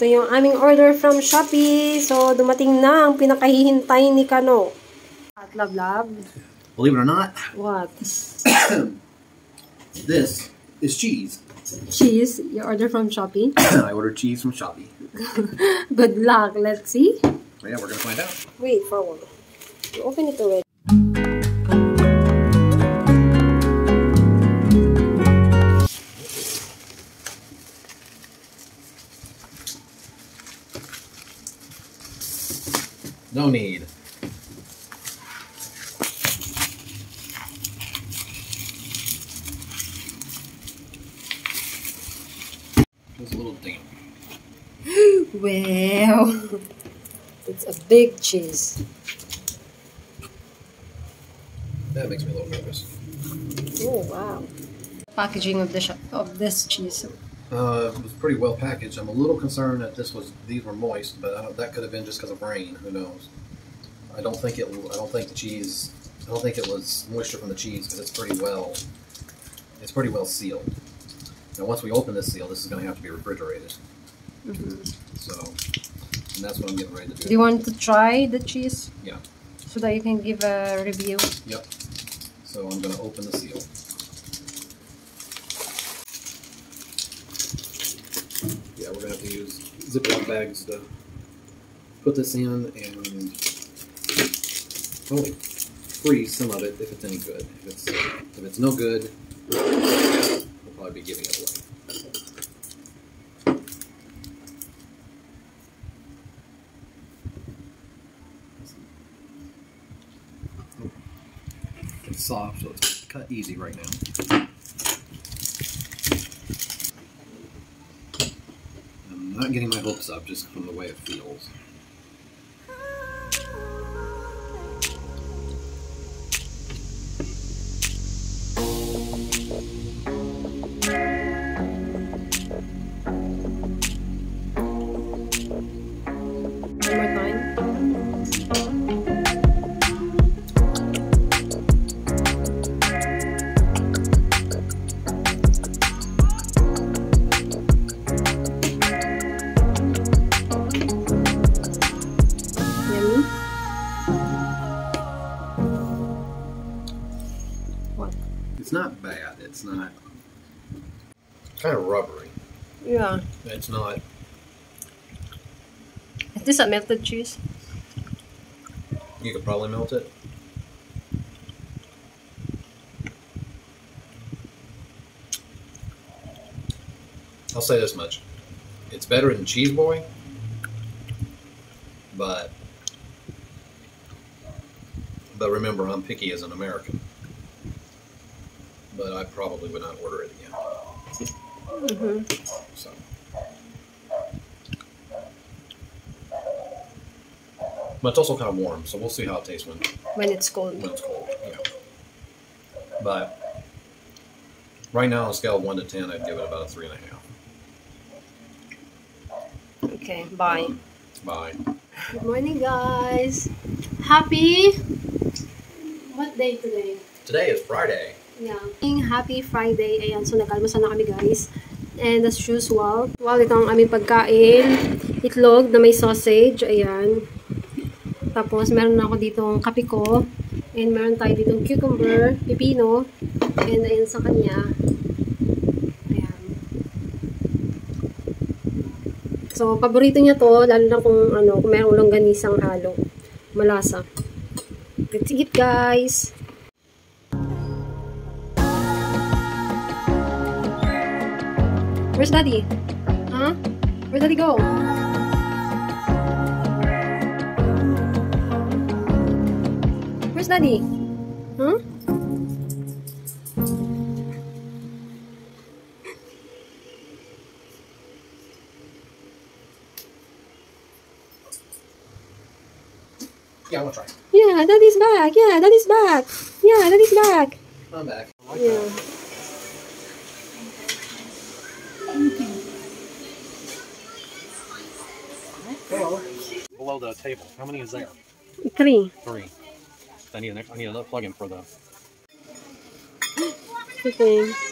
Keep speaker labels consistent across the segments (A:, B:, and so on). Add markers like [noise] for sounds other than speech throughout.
A: Ito yung aming order from Shopee. So, dumating na ang pinakahihintay ni Kano. At love, love.
B: Believe it or not,
A: What? [coughs]
B: this is cheese.
A: Cheese. You order from Shopee. [coughs]
B: I ordered cheese from Shopee. [laughs]
A: Good luck. Let's see.
B: Yeah, we're gonna find out.
A: Wait for a while. You open it already.
B: No need. It's a little damp. [gasps]
A: Wow. It's a big cheese.
B: That makes me a little nervous.
A: Oh, wow. Packaging of the of this cheese.
B: Uh, it was pretty well packaged. I'm a little concerned that this was these were moist, but I don't, that could have been just because of rain. Who knows? I don't think it. I don't think the cheese. I don't think it was moisture from the cheese because it's pretty well. It's pretty well sealed. Now, once we open this seal, this is going to have to be refrigerated. Mm -hmm. So, and that's what I'm getting ready to do.
A: Do you want to try the cheese?
B: Yeah.
A: So that you can give a review.
B: Yep. So I'm going to open the seal. We're going to have to use Ziploc bags to put this in and only freeze some of it if it's any good. If it's if it's no good, we'll probably be giving it away. It's soft, so it's cut easy right now. I'm not getting my hopes up just from the way it feels. It's not bad. It's not kind of rubbery.
A: Yeah.
B: It's not.
A: Is this a melted cheese?
B: You could probably melt it. I'll say this much: it's better than Cheese Boy, but but remember, I'm picky as an American. But I probably would not order it again.
A: Mm-hmm.
B: So. But it's also kind of warm, so we'll see how it tastes when,
A: When it's cold.
B: when it's cold. Yeah. But right now, on a scale of 1 to 10, I'd give it about a 3.5.
A: Okay, bye.
B: Bye.
A: Good morning, guys. Happy. What day today?
B: Today is Friday.
A: Yeah. Happy Friday. Ayan, so nag-almusal na kami, guys. And as usual, well, ito ang aming pagkain. Itlog na may sausage. Ayan. Tapos, meron na ako dito ang kape ko. And meron tayo dito cucumber, pipino. And ayan sa kanya. Ayan. So, paborito niya to, lalo na kung, ano, kung meron longganisang halo. Malasa. Let's eat, guys! Where's daddy? Huh? Where'd daddy go? Where's daddy? Huh?
B: Yeah, to try.
A: Yeah, daddy's back. Yeah, daddy's back. Yeah, daddy's back.
B: I'm back.
A: Yeah.
B: The table. How many is there?
A: Three.
B: Three. I need, an, I need another plug-in for the...
A: Two things.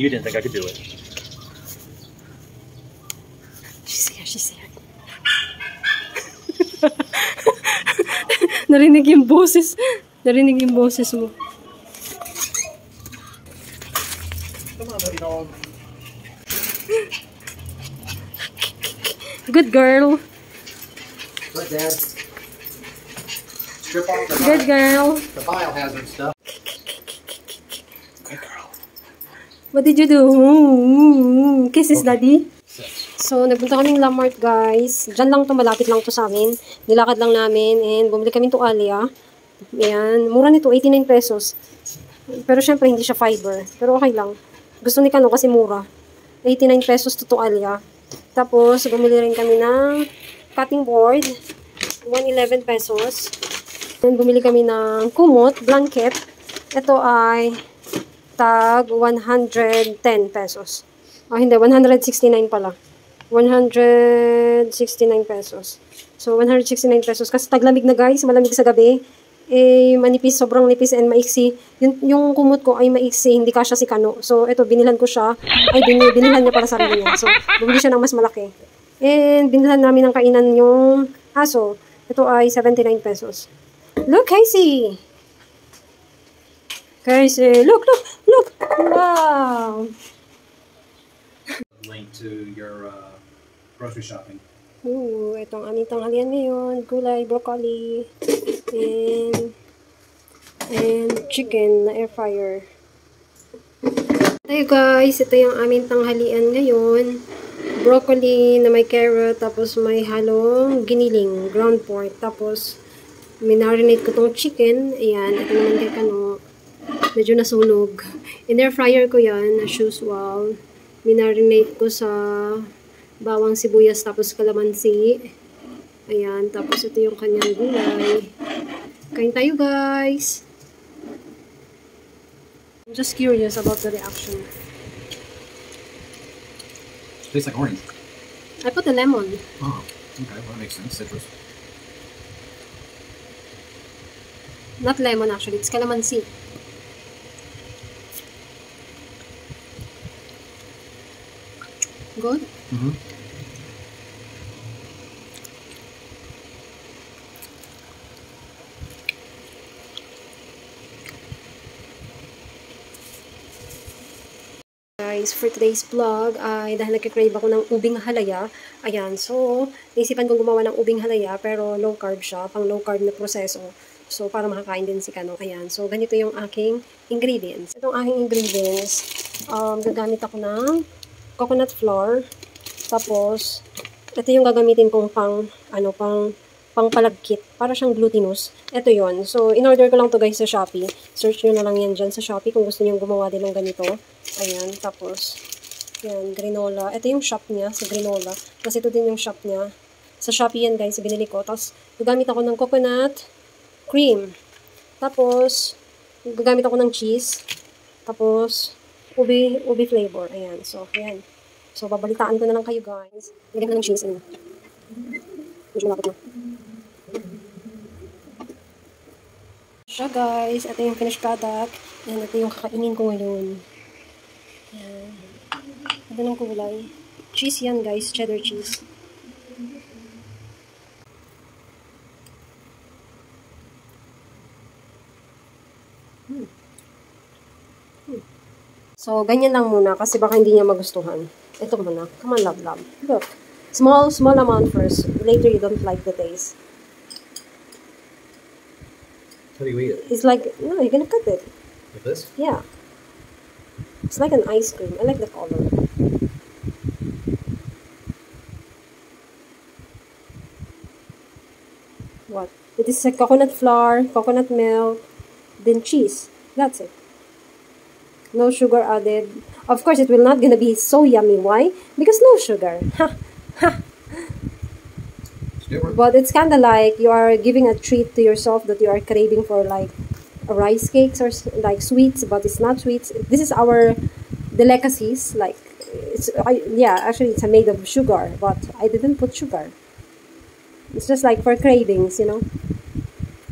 C: You didn't think I could do it.
A: she's here, she's here. [laughs] Narinig yung boses. Narinig yung boses mo.
B: Come on, dog.
A: Good girl.
B: Look, Dad. Strip off the,
A: Good girl.
B: the biohazard stuff.
A: What did you do? Mm, Kisses, daddy. So, nagpunta kaming Lamart, guys. Diyan lang to, malapit lang to sa amin. Nilakad lang namin and bumili kami to Alia. Ayan, mura nito, 89 pesos. Pero syempre, hindi siya fiber. Pero okay lang. Gusto ni Kano kasi mura. 89 pesos to Alia. Tapos, bumili rin kami ng cutting board. 111 pesos. Then, bumili kami ng kumot, blanket. Ito ay tag 110 pesos. Oh, hindi, 169 pala. 169 pesos. So, 169 pesos. Kasi taglamig na guys, malamig sa gabi. Eh, manipis, sobrang nipis and maiksi. Yung, yung kumot ko ay maiksi, hindi kasya si Kano. So, ito, binilan ko siya. Ay, bin, binilan niya para sa sarili niya. So, bumili siya ng mas malaki. And, binilan namin ng kainan yung aso. Ito ay 79 pesos. Look, Casey! Casey, look, look, look! Wow!
B: Link to your uh, grocery shopping.
A: Ooh, itong aming tanghalian ngayon. Gulay, broccoli, and, and chicken na air fryer. Tayo guys, ito yung aming tanghalian ngayon. Broccoli na may carrot, tapos may halong giniling, ground pork, tapos minarinate ko tong chicken. Ayan, ito naman kay Kano. Medyo nasunog. In air fryer ko yan, as usual. Minarinate ko sa bawang sibuyas tapos kalamansi. Ayan, tapos ito yung kanyang gulay. Kain tayo guys! I'm just curious about the reaction.
B: Tastes like orange.
A: I put the lemon.
B: Oh, okay. Well, that makes sense. Citrus.
A: Not lemon actually, it's calamansi. Good?
B: Mm-hmm.
A: guys, for today's vlog ay dahil nagkikrave ako ng ubing halaya. Ayan, so, naisipan kong gumawa ng ubing halaya pero low carb siya, pang low carb na proseso. So, para makakain din si Kano. Ayan, so, ganito yung aking ingredients. Itong aking ingredients, um, gagamit ako ng coconut flour. Tapos, ito yung gagamitin kong pang, ano, pang, pang palagkit. Para siyang glutinous. Ito yon So, in-order ko lang to guys sa Shopee. Search nyo na lang yan dyan sa Shopee kung gusto nyo gumawa din ng ganito. Ayan, tapos, yan, granola. Ito yung shop niya sa granola. Kasi ito din yung shop niya. Sa Shopee yan guys, binili ko. Tapos, gagamit ako ng coconut cream. Tapos, gagamit ako ng cheese. Tapos, ubi, ubi flavor. Ayan, so, ayan. So, babalitaan ko na lang kayo guys. Lagyan ko ng cheese. Ayan. Medyo malapit na. Siya guys. Ito yung finished product. And ito yung kakainin ko ngayon. Ayan. Ito ng kulay. Cheese yan guys. Cheddar cheese. Hmm. Hmm. So, ganyan lang muna kasi baka hindi niya magustuhan. Ito muna. Come on, love, love. Look. Small, small amount first. Later, you don't like the taste.
B: How do you eat it?
A: It's like, no, you're gonna cut it.
B: Like this?
A: Yeah. It's like an ice cream. I like the color. What? It is like coconut flour, coconut milk, then cheese. That's it. No sugar added. Of course, it will not gonna be so yummy. Why? Because no sugar. [laughs] Ha! Ha! But it's kind of like you are giving a treat to yourself that you are craving for like rice cakes or like sweets, but it's not sweets. This is our delicacies. Like it's I, yeah, actually it's made of sugar, but I didn't put sugar. It's just like for cravings, you know,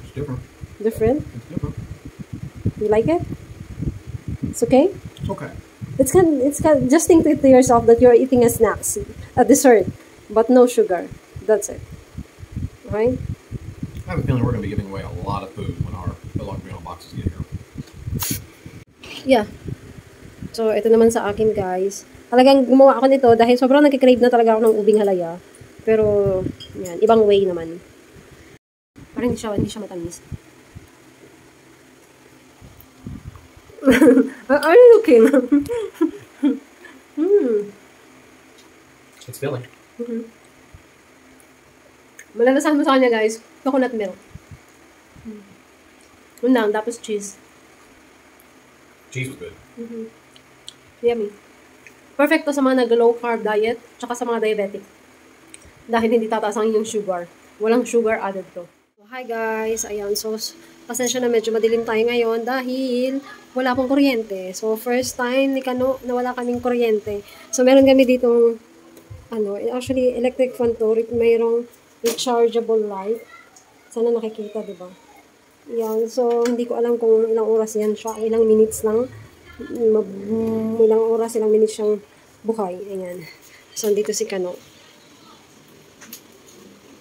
B: It's different.
A: different.
B: It's different.
A: You like it? It's okay.
B: It's okay.
A: It's kind, it's kind, just think to yourself that you're eating a snacks, a dessert, but no sugar. That's it. Right?
B: I have a feeling we're going to be giving away a lot of food when our Filipino boxes get here.
A: Yeah. So, ito naman sa akin, guys. Talagang gumawa ako nito dahil sobrang nagkikrave na talaga ako ng ubing halaya. Pero, yan, ibang way naman. Parang hindi siya, hindi siya matamis. [laughs] Are you looking? hmm.
B: It's filling.
A: Malalasahan mo sa kanya, guys. Coconut milk. Mm. Yun lang, tapos cheese.
B: Cheese was good.
A: Yummy. Perfect to sa mga nag-low carb diet, tsaka sa mga diabetic. Dahil hindi tataas ang iyong sugar. Walang sugar added to. So, hi guys! Ayan, so pasensya na medyo madilim tayo ngayon dahil wala pong kuryente. So, first time ni Kano na wala kaming kuryente. So, meron kami ditong ano, actually electric fan to, mayroong rechargeable light. Sana nakikita, di ba? Yan, so hindi ko alam kung ilang oras yan siya, ilang minutes lang ilang oras, ilang minutes siyang buhay. Ayan. So, dito si Kano.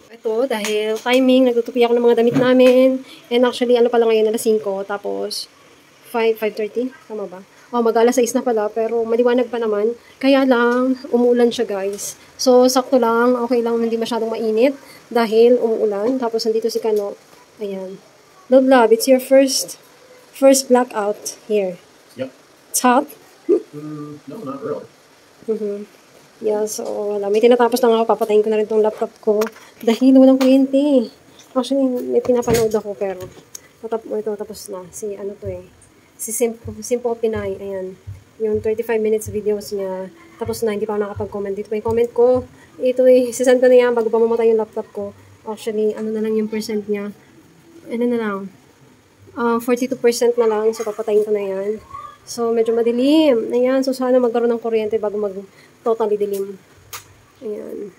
A: Ito, dahil timing, nagtutupi ako ng mga damit namin. And actually, ano pala ngayon, alas 5. Tapos, 5, 5.30? Tama ba? Oh, mag alas 6 na pala, pero maliwanag pa naman. Kaya lang, umuulan siya, guys. So, sakto lang, okay lang, hindi masyadong mainit. Dahil umuulan. Tapos, nandito si Kano. Ayan. Love, love, it's your first, first blackout here.
B: Yep.
A: It's hot.
B: Mm, no, not really.
A: Mhm. Yeah, so wala. May tinatapos lang ako. Papatayin ko na rin tong laptop ko. Dahil walang kuryente. Actually, may pinapanood ako pero tatap ito tapos na. Si ano to eh. Si Simple, Simple Pinay. Ayan. Yung 35 minutes videos niya. Tapos na, hindi pa ako nakapag-comment. Dito yung comment ko. Ito eh, sisend ko na yan bago pa mamatay yung laptop ko. Actually, ano na lang yung percent niya. Ano na lang. Ah, 42% na lang. So, papatayin ko na yan. So, medyo madilim. Ayan. So, sana magkaroon ng kuryente bago mag totally dilim. Ayan.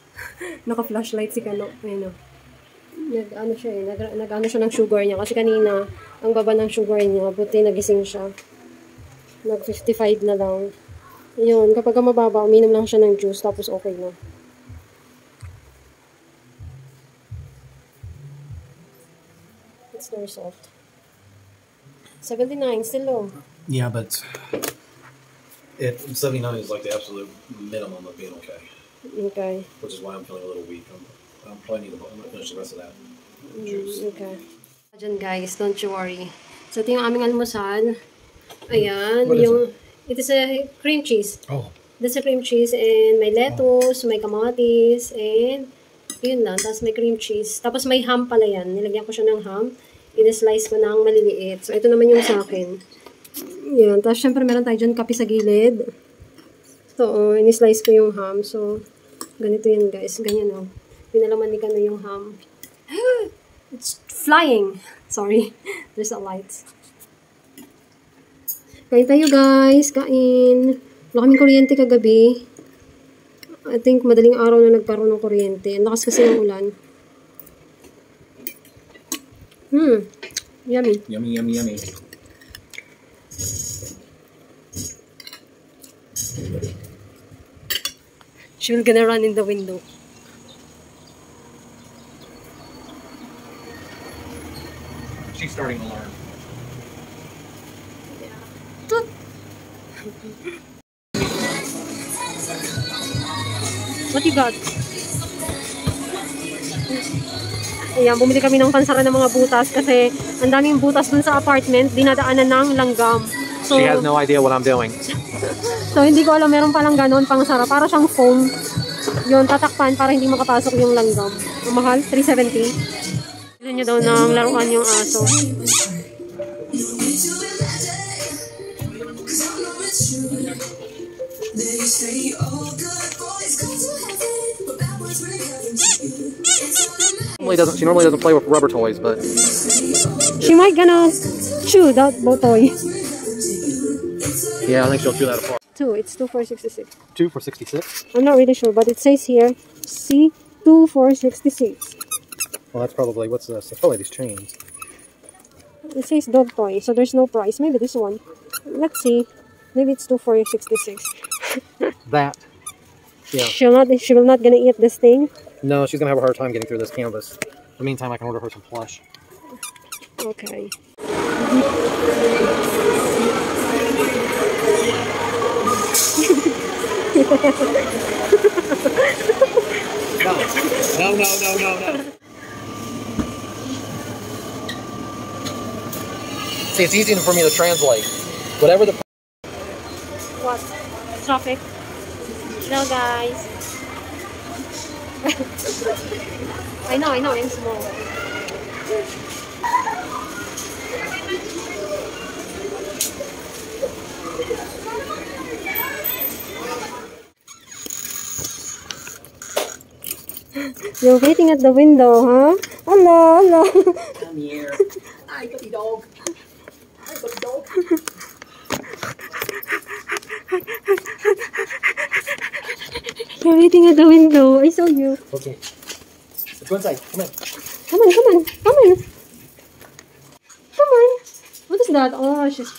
A: [laughs] Naka-flashlight si Kano. Ayan o. Nag, ano siya eh. Nag, nag, ano siya ng sugar niya. Kasi kanina, ang baba ng sugar niya. Buti nagising siya. Nag 55 na lang. Yun. Kapag mababa, uminom lang siya ng juice. Tapos okay na. It's the result. 79. Still low.
B: Yeah, but it 79 is like the absolute minimum of being okay,
A: Okay.
B: which is why I'm feeling a little weak. I'm, I'm probably need to I'm gonna finish the rest of that juice.
A: Okay. Diyan guys, don't you worry. So, ito yung aming almusal. Ayan,
B: What is
A: yung, it is a cream cheese.
B: Oh,
A: This is a cream cheese and may lettuce, may kamatis, and yun lang. Tapos may cream cheese. Tapos may ham pala yan. Nilagyan ko siya ng ham. In-slice ko ng maliliit. So, ito naman yung sa akin. Yan. Tapos, syempre, meron tayo dyan kape sa gilid. Ito, oh, in-slice ko yung ham. So, ganito yan, guys. Ganyan, oh. Pinalaman ni Kano yung ham. [laughs] It's flying. Sorry. [laughs] There's a light. Kain tayo, guys. Kain. Wala kaming kuryente kagabi. I think madaling araw na nagkaroon ng kuryente. Ang lakas kasi ng ulan. Hmm. Yummy.
B: yummy, yummy, yummy.
A: She will gonna run in the window.
B: Starting.
A: Toot! What you got? Ayan, bumili kami ng pansara ng mga butas kasi ang daming butas dun sa apartment, dinadaanan ng langgam. So,
B: She has no idea what I'm doing.
A: so hindi ko alam, meron palang ganon pang sara. Para siyang foam. Yun, tatakpan para hindi makapasok yung langgam. Ang mahal, 370. Bilhin niyo daw ng laruan yung aso.
C: They say all good boys go to heaven, but bad boys bring heaven to you. It's all a matter
B: Normally doesn't, she normally doesn't play with rubber toys, but
A: She might gonna chew that toy.
B: Yeah, I think she'll chew that apart.
A: Two. It's two four sixty six.
B: Two for 66.
A: I'm not really sure, but it says here C two four sixty six.
B: Well, that's probably, what's this? It's probably these chains.
A: It says dog toy, so there's no price. Maybe this one. Let's see. Maybe it's two four sixty six. [laughs]
B: That. Yeah.
A: She'll not. She will not gonna eat this thing.
B: No, she's going to have a hard time getting through this canvas. In the meantime, I can order her some plush.
A: Okay. [laughs]
B: No, no, no, no, no, See, it's easy for me to translate. Whatever the
A: What? Traffic. Hello, guys. [laughs] I know, I know, I'm small. [laughs] You're waiting at the window, huh? Oh, hello, hello.
B: Come here. [laughs] Hi, puppy dog. Hi, puppy dog.
A: You're waiting at the window. I saw you.
B: Okay. Let's go inside. Come on.
A: Come on, come on, come on. Come on. What is that? Oh, she's.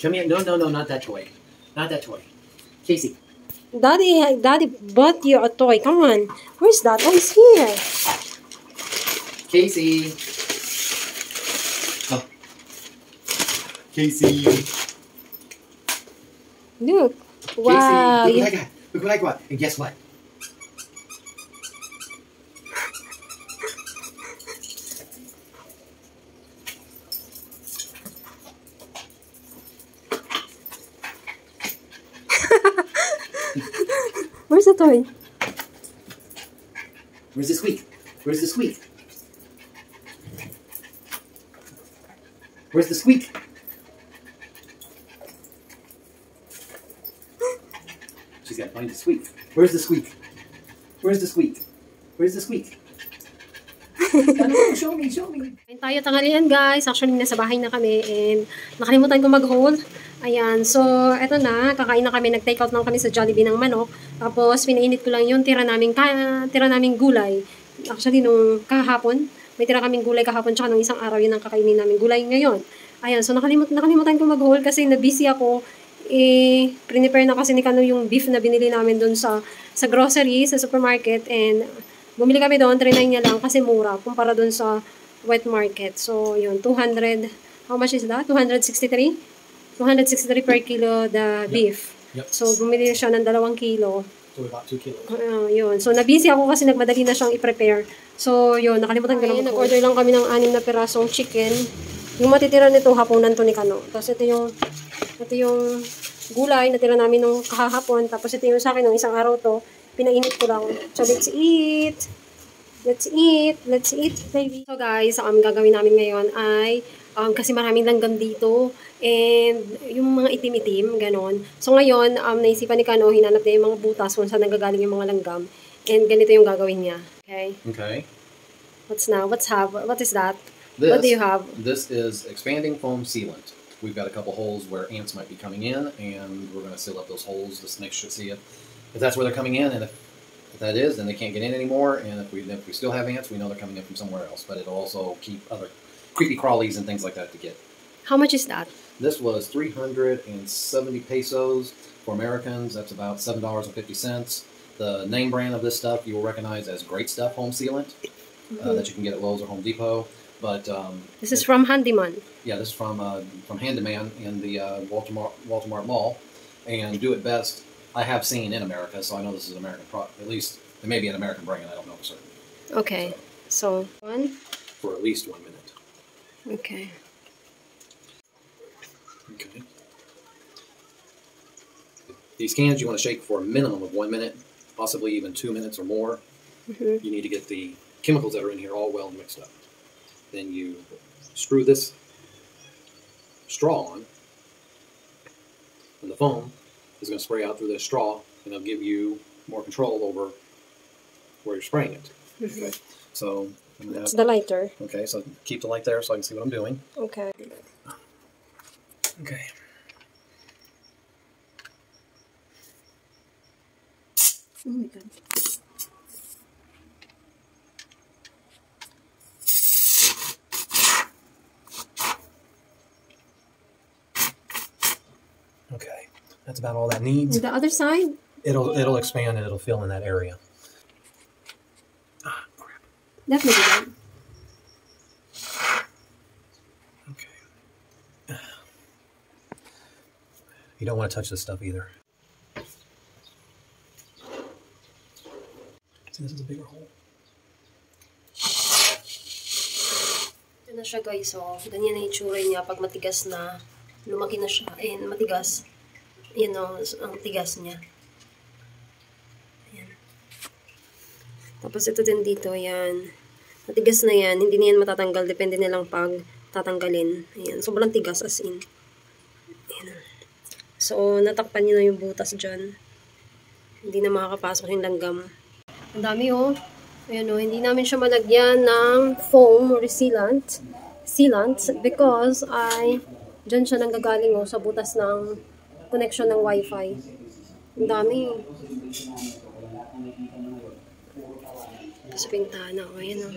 B: Come here. No, no, no, not that toy. Not that toy. Casey.
A: Daddy, Daddy bought you a toy. Come on. Where's that? Oh, it's here.
B: Casey. Casey.
A: Look. Wow.
B: Casey, look what I got. Look what I got. And guess what? [laughs]
A: Where's the toy?
B: Where's the squeak? Where's the squeak? Where's the squeak? Got to find the squeak. Where's the squeak? Where's the squeak? Where's the squeak? ano? [laughs] Show me, show me.
A: Kain tayo tanghalian guys. Actually, nasa bahay na kami and nakalimutan ko mag-hold. Ayan. So, eto na. Kakain na kami. Nag-take out lang kami sa Jollibee ng manok. Tapos, pinainit ko lang yung tira naming, ka- tira naming gulay. Actually, nung kahapon, may tira kaming gulay kahapon tsaka nung isang araw yun ang kakainin namin gulay ngayon. Ayan. So, nakalimut, nakalimutan ko mag-hold kasi na-busy ako. Eh, prepare na kasi ni Kano yung beef na binili namin doon sa sa grocery, sa supermarket and bumili kami doon, 39 niya lang kasi mura kumpara doon sa wet market. So, yun, 200, how much is that? 263? 263 per kilo the beef.
B: Yep.
A: So, bumili siya ng dalawang kilo.
B: So about two kilos.
A: Uh, yun. So, nabisi ako kasi nagmadali na siyang i-prepare. So, yun. Nakalimutan ko na Nag-order lang kami ng anim na pirasong chicken. Yung matitira nito, hapunan to ni Kano. Tapos ito yung, ito yung gulay na tira namin nung kahapon. Tapos ito yung sa akin nung isang araw to. Pinainit ko lang. So, let's eat. Let's eat. Let's eat, baby. So, guys, ang gagawin namin ngayon ay um, kasi maraming langgam dito. And yung mga itim-itim, ganon. So, ngayon, um, naisipan ni Kano, hinanap niya yung mga butas kung saan nanggagaling yung mga langgam. And ganito yung gagawin niya. Okay?
B: Okay.
A: What's now? What's have? What is that?
B: This,
A: What do you have?
B: This is expanding foam sealant. We've got a couple holes where ants might be coming in, and we're going to seal up those holes. The snakes should see it. If that's where they're coming in, and if, if that is, then they can't get in anymore. And if we if we still have ants, we know they're coming in from somewhere else. But it'll also keep other creepy crawlies and things like that to get.
A: How much is that?
B: This was 370 pesos for Americans. That's about $7.50. The name brand of this stuff you will recognize as Great Stuff Home Sealant uh, that you can get at Lowe's or Home Depot. But um,
A: This is from Handyman.
B: yeah, this is from uh, from Handyman in the uh, Walter Mart, Mall, and Do It Best. I have seen in America, so I know this is an American product. At least it may be an American brand. I don't know for certain.
A: Okay. So, one.
B: For at least one minute.
A: Okay.
B: Okay. These cans you want to shake for a minimum of one minute, possibly even two minutes or more.
A: Mhm.
B: You need to get the chemicals that are in here all well mixed up. Then you screw this straw on, and the foam is going to spray out through this straw, and it'll give you more control over where you're spraying it. Okay. So And, uh,
A: It's the lighter.
B: Okay, so keep the light there so I can see what I'm doing.
A: Okay.
B: Okay.
A: Oh my god.
B: Okay. That's about all that needs.
A: And the other side?
B: It'll it'll expand and it'll fill in that area. Ah, crap.
A: Definitely that.
B: Okay. You don't want to touch this stuff either. See, this is a bigger hole.
A: Ito na siya guys, so ganyan na itsura niya pag matigas na, lumaki na siya, and matigas, you know, ang tigas niya. Ayan. Tapos ito din dito, ayan. Matigas na yan, hindi na yan matatanggal, depende nilang pag tatanggalin. Ayan, sobrang tigas as in. Ayan. So, natakpan niyo na yung butas dyan. Hindi na makakapasok yung langgam. Ang dami oh. Ayan oh, hindi namin siya malagyan ng foam or sealant. Sealant because ay dyan siya nanggagaling oh sa butas ng connection ng wifi. Ang dami. Sa pintana oh, ayan oh.